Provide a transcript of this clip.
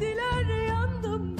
dediler yandım